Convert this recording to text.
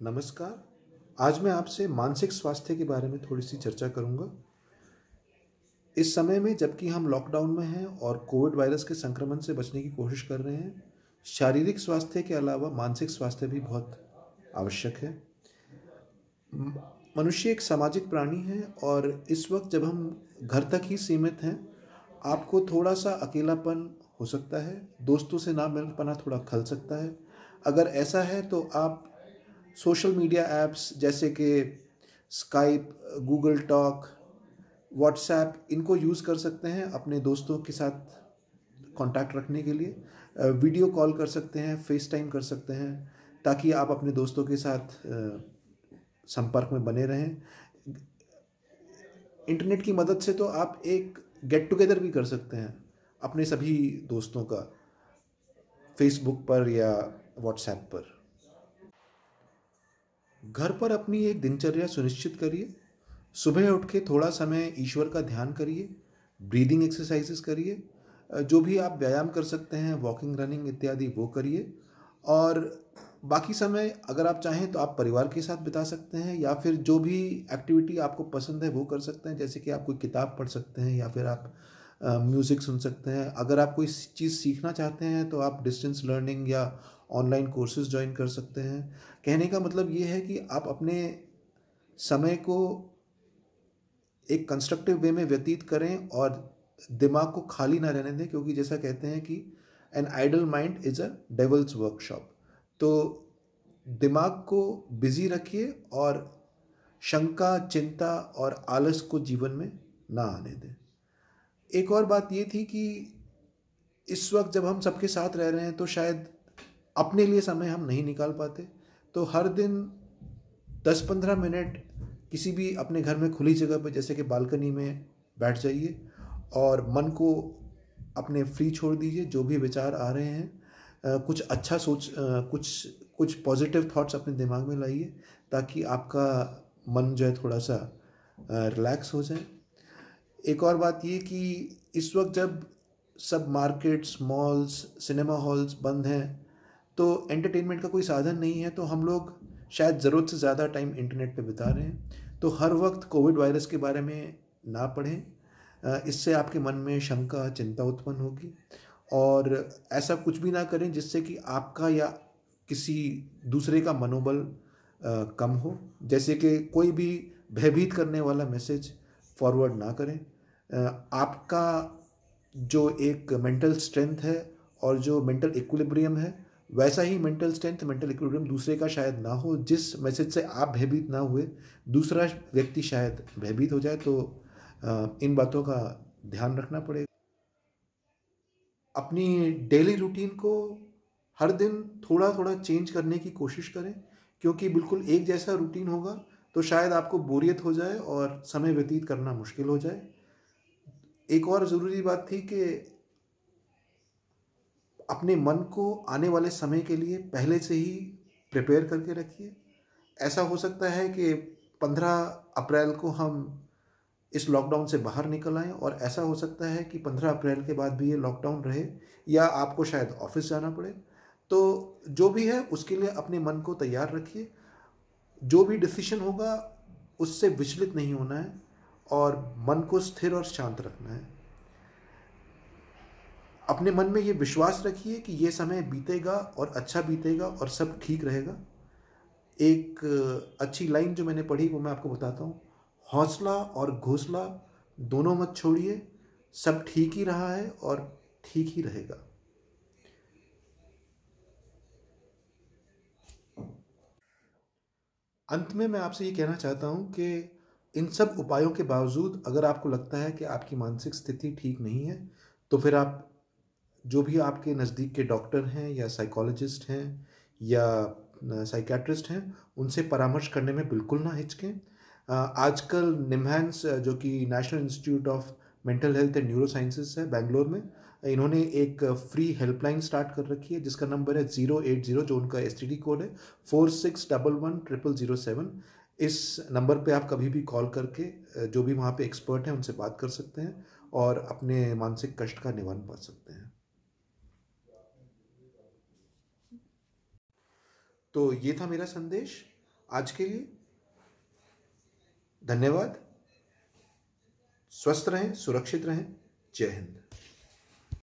नमस्कार। आज मैं आपसे मानसिक स्वास्थ्य के बारे में थोड़ी सी चर्चा करूँगा। इस समय में जबकि हम लॉकडाउन में हैं और कोविड वायरस के संक्रमण से बचने की कोशिश कर रहे हैं, शारीरिक स्वास्थ्य के अलावा मानसिक स्वास्थ्य भी बहुत आवश्यक है। मनुष्य एक सामाजिक प्राणी है और इस वक्त जब हम घर तक ही सीमित हैं, आपको थोड़ा सा अकेलापन हो सकता है, दोस्तों से ना मिल पाना थोड़ा खल सकता है। अगर ऐसा है तो आप सोशल मीडिया ऐप्स जैसे कि स्काइप गूगल टॉक व्हाट्सएप इनको यूज़ कर सकते हैं अपने दोस्तों के साथ कांटेक्ट रखने के लिए। वीडियो कॉल कर सकते हैं फेस टाइम कर सकते हैं, ताकि आप अपने दोस्तों के साथ संपर्क में बने रहें। इंटरनेट की मदद से तो आप एक गेट टुगेदर भी कर सकते हैं अपने सभी दोस्तों का फेसबुक पर या व्हाट्सएप पर। घर पर अपनी एक दिनचर्या सुनिश्चित करिए। सुबह उठ के थोड़ा समय ईश्वर का ध्यान करिए ब्रीदिंग एक्सरसाइजेस करिए जो भी आप व्यायाम कर सकते हैं वॉकिंग रनिंग इत्यादि वो करिए। और बाकी समय अगर आप चाहें तो आप परिवार के साथ बिता सकते हैं या फिर जो भी एक्टिविटी आपको पसंद है वो कर सकते हैं, जैसे कि आप कोई किताब पढ़ सकते हैं या फिर आप म्यूज़िक सुन सकते हैं। अगर आप कोई चीज़ सीखना चाहते हैं तो आप डिस्टेंस लर्निंग या ऑनलाइन कोर्सेज ज्वाइन कर सकते हैं। कहने का मतलब ये है कि आप अपने समय को एक कंस्ट्रक्टिव वे में व्यतीत करें और दिमाग को खाली ना रहने दें, क्योंकि जैसा कहते हैं कि an idle mind is a devil's workshop तो दिमाग को बिज़ी रखिए और शंका, चिंता और आलस को जीवन में ना आने दें। एक और बात ये थी कि इस वक्त जब हम सबके साथ रह रहे हैं तो शायद अपने लिए समय हम नहीं निकाल पाते। तो हर दिन दस पंद्रह मिनट किसी भी अपने घर में खुली जगह पर जैसे कि बालकनी में बैठ जाइए और मन को अपने फ्री छोड़ दीजिए, जो भी विचार आ रहे हैं कुछ अच्छा सोच कुछ कुछ पॉजिटिव थॉट्स अपने दिमाग में लाइए, ताकि आपका मन जो है थोड़ा सा रिलैक्स हो जाए। एक और बात ये कि इस वक्त जब सब मार्केट्स मॉल्स सिनेमा हॉल्स बंद हैं तो एंटरटेनमेंट का कोई साधन नहीं है तो हम लोग शायद ज़रूरत से ज़्यादा टाइम इंटरनेट पे बिता रहे हैं। तो हर वक्त कोविड वायरस के बारे में ना पढ़ें। इससे आपके मन में शंका, चिंता उत्पन्न होगी। और ऐसा कुछ भी ना करें जिससे कि आपका या किसी दूसरे का मनोबल कम हो। जैसे कि कोई भी भयभीत करने वाला मैसेज फॉरवर्ड ना करें। आपका जो एक मेंटल स्ट्रेंथ है और जो मेंटल इक्विलिब्रियम है, वैसा ही मेंटल स्ट्रेंथ मेंटल इक्विलिब्रियम दूसरे का शायद ना हो, जिस मैसेज से आप भयभीत ना हुए, दूसरा व्यक्ति शायद भयभीत हो जाए तो इन बातों का ध्यान रखना पड़ेगा। अपनी डेली रूटीन को हर दिन थोड़ा थोड़ा चेंज करने की कोशिश करें, क्योंकि बिल्कुल एक जैसा रूटीन होगा तो शायद आपको बोरियत हो जाए और समय व्यतीत करना मुश्किल हो जाए। एक और ज़रूरी बात थी कि अपने मन को आने वाले समय के लिए पहले से ही प्रिपेयर करके रखिए। ऐसा हो सकता है कि पंद्रह अप्रैल को हम इस लॉकडाउन से बाहर निकल आएँ और ऐसा हो सकता है कि पंद्रह अप्रैल के बाद भी ये लॉकडाउन रहे या आपको शायद ऑफ़िस जाना पड़े। तो जो भी है, उसके लिए अपने मन को तैयार रखिए। जो भी डिसीशन होगा, उससे विचलित नहीं होना है। और मन को स्थिर और शांत रखना है। अपने मन में ये विश्वास रखिए कि ये समय बीतेगा और अच्छा बीतेगा और सब ठीक रहेगा। एक अच्छी लाइन जो मैंने पढ़ी वो मैं आपको बताता हूँ। हौसला और घोसला दोनों मत छोड़िए, सब ठीक ही रहा है और ठीक ही रहेगा। अंत में मैं आपसे ये कहना चाहता हूँ कि इन सब उपायों के बावजूद अगर आपको लगता है कि आपकी मानसिक स्थिति ठीक नहीं है तो फिर आप जो भी आपके नज़दीक के डॉक्टर हैं या साइकोलॉजिस्ट हैं या साइकेट्रिस्ट हैं, उनसे परामर्श करने में बिल्कुल ना हिचकें। आजकल निमहैंस, जो कि National Institute of Mental Health and Neuro Sciences है बेंगलोर में, इन्होंने एक फ्री हेल्पलाइन स्टार्ट कर रखी है, जिसका नंबर है ज़ीरो एट ज़ीरो, जो उनका एसटीडी कोड है, four six double one triple zero seven. इस नंबर पे आप कभी भी कॉल करके जो भी वहाँ पे एक्सपर्ट हैं उनसे बात कर सकते हैं और अपने मानसिक कष्ट का निवारण पा सकते हैं। तो ये था मेरा संदेश आज के लिए। धन्यवाद। स्वस्थ रहें, सुरक्षित रहें। जय हिंद।